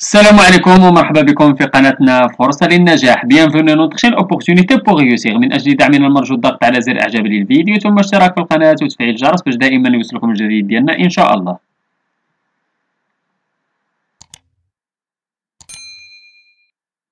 السلام عليكم ومرحبا بكم في قناتنا فرصة للنجاح. À notre chaîne Opportunité pour réussir. من أجل دعمنا المرجو الضغط على زر إعجاب للفيديو ثم اشتراك في القناة وتفعيل الجرس باش دائما يوصلكم الجديد ديالنا إن شاء الله.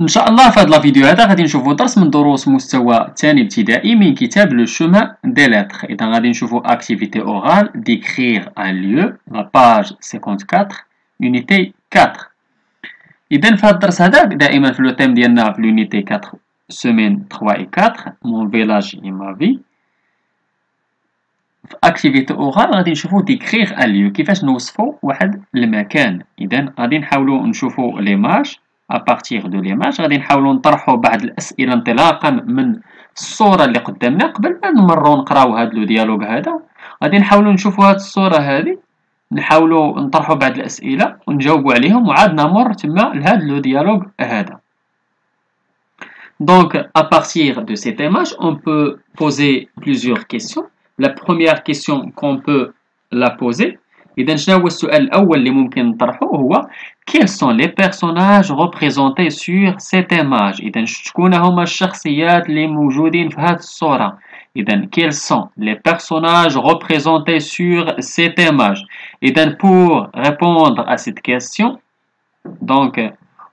إن شاء الله في هذا الفيديو هذا غادي نشوفوا درس من دروس مستوى ثاني ابتدائي من كتاب le chemin des lettres إذا غادي نشوفوا activités orales décrire un lieu la page 54 unité 4 إذا في هذا الدرس هذا دائما في le thème ديالنا في l'unité 4 سيمين 3 et 4 mon village et ma ville في activités orales غادي نشوفو décrire un lieu كيفاش نوصفو واحد المكان. إذا غادي نحاولو نشوفو l'image à partir de l'image غادي نحاولو نطرحو بعض الأسئلة انطلاقا من الصورة اللي قدامنا قبل ما نمرو نقراو هاد le dialogue هذا. غادي نحاولو نشوفو هاد الصورة هذه نحاولوا نطرحوا بعض الأسئلة ونجاوبوا عليهم وعاد نمر تما لهذا لو ديالوغ هذا. Donc, à partir de cette image, on peut poser plusieurs questions. La première question qu'on peut la poser, إذا شنو هو السؤال الأول اللي ممكن نطرحه هو Quels sont les personnages représentés sur cette image إذا شكون هما الشخصيات اللي موجودين في هذه الصورة؟ إذا quels sont les personnages représentés sur cette image إذا pour répondre à cette question donc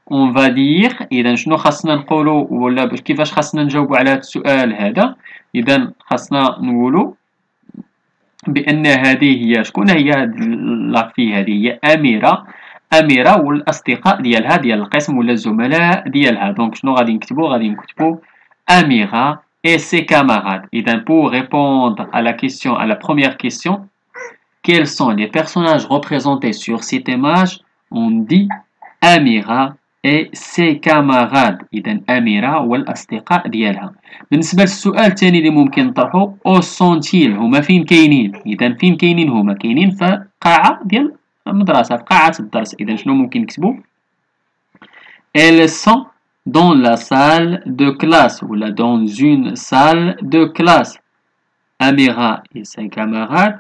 on va dire إذا شنو خاصنا نقولوا؟ ولا كيفاش خاصنا نجاوبوا على هذا السؤال هذا؟ إذا خاصنا نقولوا بأن هذه هي شكون هي لافي هذه هي أميرة أميرة والأصدقاء ديالها ديال القسم ولا الزملاء ديالها دونك شنو غادي نكتبو غادي نكتبو أميرة et ses camarades. Et donc, pour répondre à la question, à la première question, quels sont les personnages représentés sur cette image On dit Amira et ses camarades. إذا أميرة والأصدقاء ديالها. بالنسبة للسؤال الثاني اللي ممكن نطرحه أو سونتيل هما فين كاينين؟ إذا فين كاينين هما؟ كاينين في قاعة ديال المدرسة في قاعة الدرس. إذا شنو ممكن نكتبو؟ Elles sont dans la salle de classe ou là dans une salle de classe. Amira et ses camarades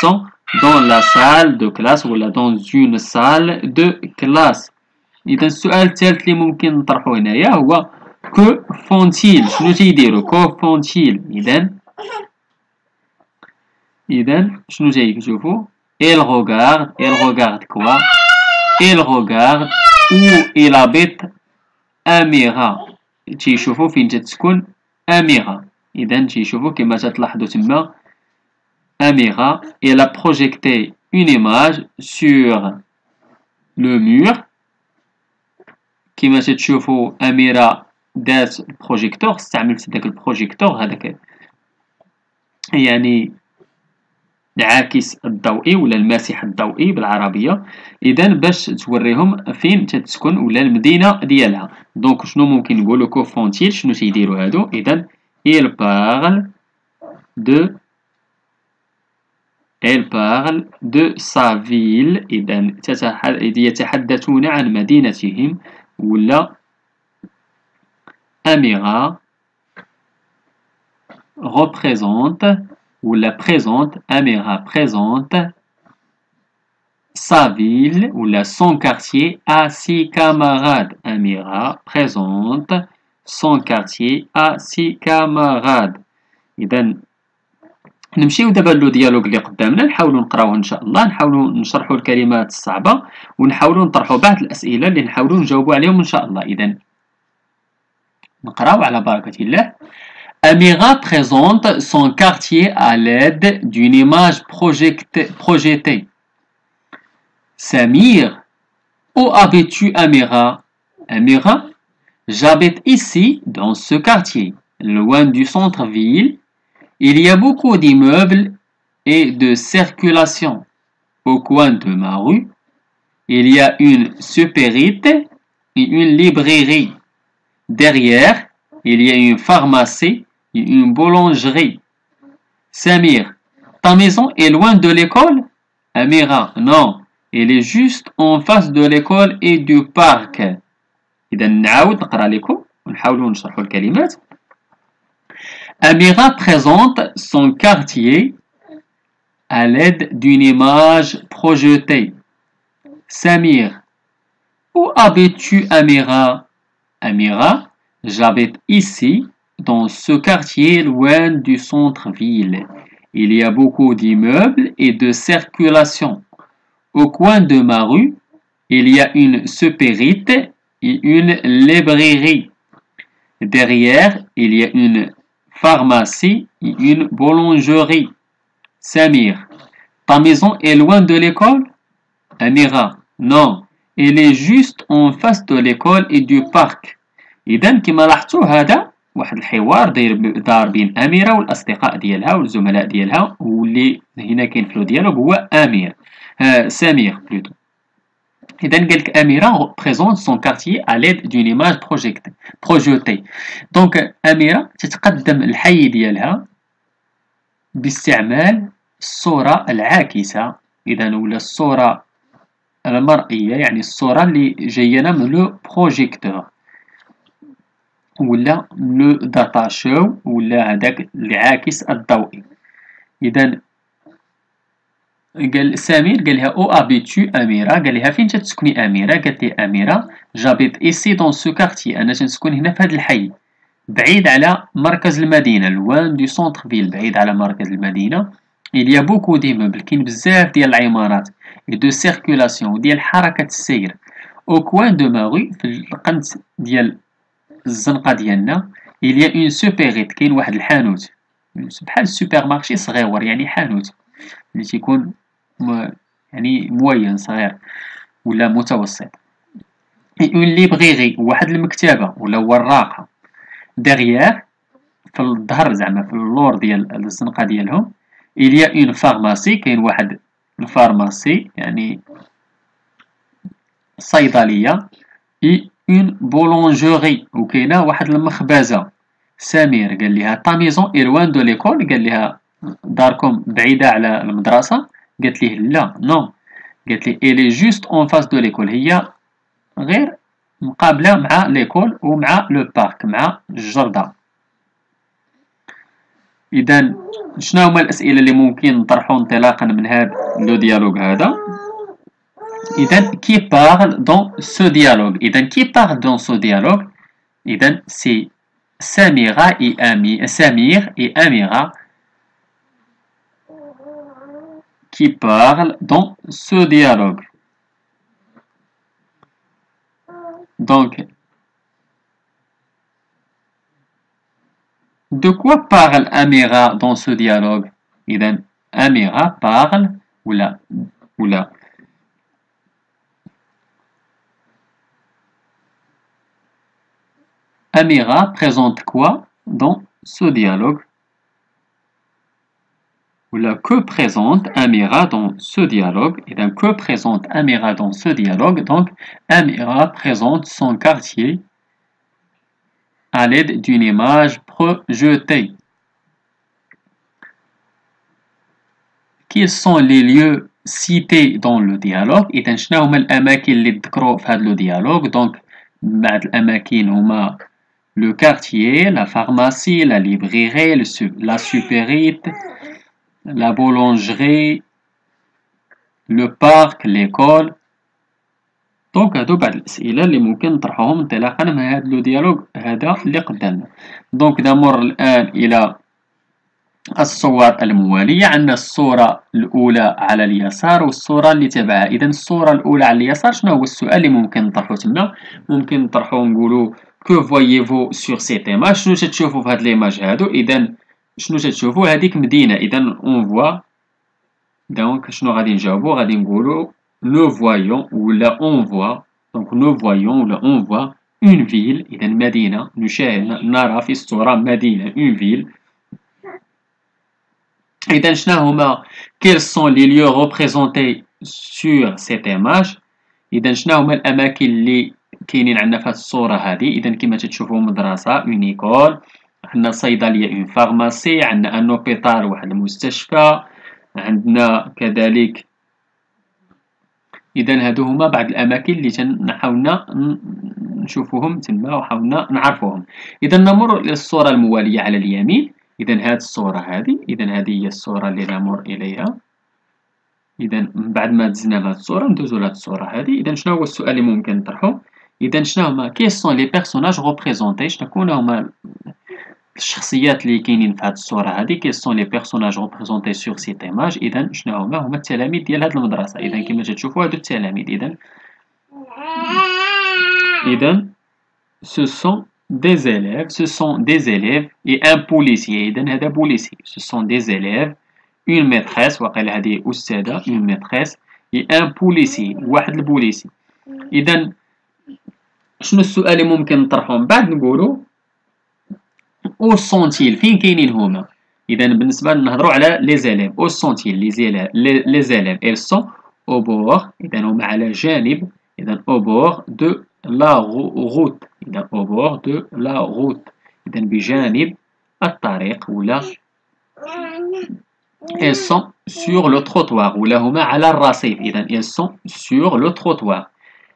sont dans la salle de classe ou là dans une salle de classe. إذا السؤال الثالث اللي ممكن نطرحه هنايا هو كو فونتيل شنو تيديرو؟ كو فونتيل. إذا إذا شنو جاي كتشوفو؟ il regarde il regarde quoi ils regardent où habite أميرة تيشوفو فين تتسكن؟ أميرة إذا تيشوفو كما تلاحظوا تما أميرة elle a projeté une image sur le mur. كما تتشوفوا أميرة دات ال projecteur استعملت داك ال projecteur هذاك. يعني العاكس الضوئي ولا الماسح الضوئي بالعربية. إذا باش توريهم فين تتسكن ولا المدينة ديالها. donc شنو ممكن نقولوا que font-ils شنو تيديروا هادو؟ إذا ils parlent de ils parlent de sa ville. إذا يتحدثون عن مدينتهم. ولا أميرة représente ou la présente, Amira présente sa ville ou la son quartier à ses camarades. Amira présente son quartier à ses camarades. إذا نمشيو دابا لو ديالوغ اللي قدامنا نحاولوا نقراوه إن شاء الله نحاولوا نشرحوا الكلمات الصعبة ونحاولوا نطرحوا بعض الأسئلة اللي نحاولوا نجاوبوا عليهم إن شاء الله اذا نقراو على بركة الله Amira présente son quartier à l'aide d'une image projetée. Samir, où habites-tu Amira Amira, j'habite ici, dans ce quartier, loin du centre-ville. Il y a beaucoup d'immeubles et de circulation. Au coin de ma rue, il y a une supérite et une librairie. Derrière, il y a une pharmacie une boulangerie. Samir, ta maison est loin de l'école Amira, non, elle est juste en face de l'école et du parc. إذا نعاود نقرا لكم ونحاولوا نشرحوا الكلمات Amira présente son quartier à l'aide d'une image projetée. Samir, où habites-tu Amira? Amira, j'habite ici, dans ce quartier loin du centre-ville. Il y a beaucoup d'immeubles et de circulation. Au coin de ma rue, il y a une supérite et une librairie. Derrière, il y a une pharmacie et une boulangerie. Samir, ta maison est loin de l'école Amira, non, elle est juste en face de l'école et du parc. إذا كما لاحظتوا هذا واحد الحوار داير دار بين أميرة والأصدقاء ديالها والزملاء ديالها واللي هنا كاين في ال dialogue هو أمير آه سمير plutôt إذا قالك أميرة présente son quartier à l'aide d'une image projetée donc أميرة تتقدم الحي ديالها باستعمال الصورة العاكسة. إذا ولا الصورة المرئية يعني الصورة اللي جاية من le projecteur ولا le data show ولا هذاك العاكس الضوئي. إذا قال سمير قال لها où habites-tu أميرة قال لها فين تسكني أميرة؟ قالت لي أميرة j'habite ici dans ce quartier أنا تنسكن هنا في هذا الحي. بعيد على مركز المدينة loin du centre-ville بعيد على مركز المدينة. Il y a beaucoup d'immeubles كاين بزاف ديال العمارات. de circulation وديال حركة السير. au coin de ma rue في القنت ديال الزنقة ديالنا il y a une supérette كاين واحد الحانوت. بحال ال supermarché صغيور يعني حانوت. اللي تيكون يعني moyen صغير ولا متوسط. une librairie واحد المكتبة ولا وراقة derrière في الظهر زعما في اللور ديال الزنقة ديالهم a une pharmacie كاين واحد ال pharmacie يعني صيدلية et une boulangerie وكاينة واحد المخبزة. سمير قال لها ta maison est loin de l'école قال لها داركم بعيدة على المدرسة. قالت ليه لا non قالت لي elle est juste en face de l'école هي غير مقابله مع l'école ومع le parc مع الجرده اذا شنو هما الاسئله اللي ممكن نطرحوا انطلاقا من هذا le dialogue هذا إذا qui parle dans ce dialogue? إذا qui parle dans ce dialogue? إذا c'est Samira et Ami, Samir et Amira qui parle dans ce dialogue. Donc, de quoi parle Amira dans ce dialogue? Iden, Amira parle, ou là, ou là. Amira présente quoi dans ce dialogue? la que présente Amira dans ce dialogue Et donc, que présente Amira dans ce dialogue Donc, Amira présente son quartier à l'aide d'une image projetée. Quels sont les lieux cités dans le dialogue إذا شنو هما الأماكن اللي ذكروا في هذا dialogue donc بعض الأماكن هما le quartier, la pharmacie, la librairie, la supérite, la boulangerie, le parc, l'école. donc هادو بعض الأسئلة اللي ممكن نطرحوهم انطلاقا من هاد le dialogue هذا اللي قدامنا donc نمر الآن إلى الصور الموالية. عندنا الصورة الأولى على اليسار والصورة اللي تبعها. إذا الصورة الأولى على اليسار شنو هو السؤال اللي ممكن نطرحو تما؟ ممكن نطرحو نقولو que voyez-vous sur cette image شنو تتشوفوا في هاد l'image هادو؟ إذا شنو تتشوفوا هذيك مدينة. إذا on voit donc شنو غادي نجاوبو؟ غادي نقولوا nous voyons ولا on voit donc nous voyons ولا on voit une ville إذا مدينة. نشاهد نرى في الصورة مدينة une ville إذا شنو هما؟ Quels sont les lieux représentés sur cette image إذا شنو هما الأماكن اللي كاينين عندنا في هذه الصورة هذه إذا كما تشوفوا مدرسة une école عندنا صيدليه une pharmacie عندنا un hôpital واحد المستشفى عندنا كذلك. اذا هادو هما بعض الأماكن اللي حاولنا نشوفوهم تما وحاولنا نعرفوهم. اذا نمر إلى الصورة الموالية على اليمين. إذا هذه الصورة هذه إذا هذه هي الصورة اللي نمر إليها. إذا من بعد ما دزنا هذه الصورة ندوزو لهاد الصورة هذه إذا شنو هو السؤال اللي ممكن نطرحو؟ إذا شنو هما؟ qui sont les personnages représentés شكون هما الشخصيات اللي كاينين في هذه الصورة هذه qui sont les personnages représentés sur cette image إذا شنو هما؟ هما التلاميذ ديال هاد المدرسة. إذا كما تشوفوا هادو التلاميذ. إذا إذا ce sont des élèves, ce sont des élèves et un policier. إذا هذا بوليسي ce sont des élèves une maîtresse وقال هذه أستاذة une maîtresse et un policier واحد البوليسي. إذا شنو السؤال اللي ممكن نطرحو؟ من بعد نقولو où sont-ils فين كاينين هما؟ إذا بالنسبة نهضروا على les élèves où sont-ils les élèves les élèves ils sont au bord إذا هما على جانب. إذا au bord de la route إذا au bord de la route إذا بجانب الطريق ولا elles sont sur le trottoir ولا هما على الرصيف. إذا elles sont sur le trottoir.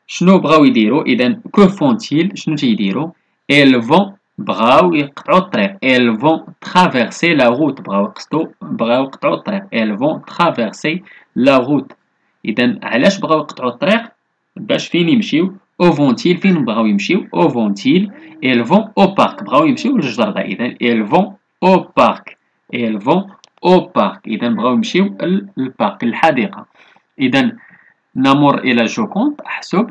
شنو بغاو يديروا؟ إذا كو فونتيل شنو تيديروا؟ Elles vont بغاو يقطعوا الطريق elles vont traverser la route. بغاو يقصدوا بغاو يقطعوا الطريق elles vont traverser la route. اذا علاش بغاو يقطعوا الطريق باش فين يمشيو où vont-elles فين بغاو يمشيو où vont-elles elles vont au parc. بغاو يمشيو للجردة اذا elles vont au parc. Elles vont au parc. اذا بغاو يمشيو لل parc الحديقة اذا نمر إلى je compte احسب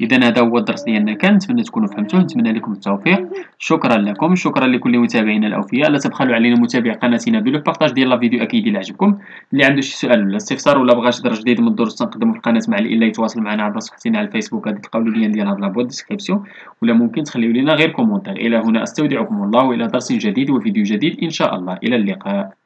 اذا هذا هو الدرس ديالنا. كان نتمنى تكونوا فهمتوه نتمنى لكم التوفيق. شكرا لكم. شكرا لكل متابعينا الأوفياء. لا تبخلوا علينا متابع قناتنا بلو partage ديال la vidéo أكيد إلى عجبكم. اللي عنده شي سؤال ولا استفسار ولا بغى شي درس جديد من الدروس تنقدموا في القناة مع الا يتواصل معنا عبر صفحتنا على الفيسبوك. غادي تلقاو ال lien ديالها د la description ولا ممكن تخليو لنا غير commentaire إلى هنا أستودعكم الله وإلى درس جديد وفيديو جديد. إن شاء الله. إلى اللقاء.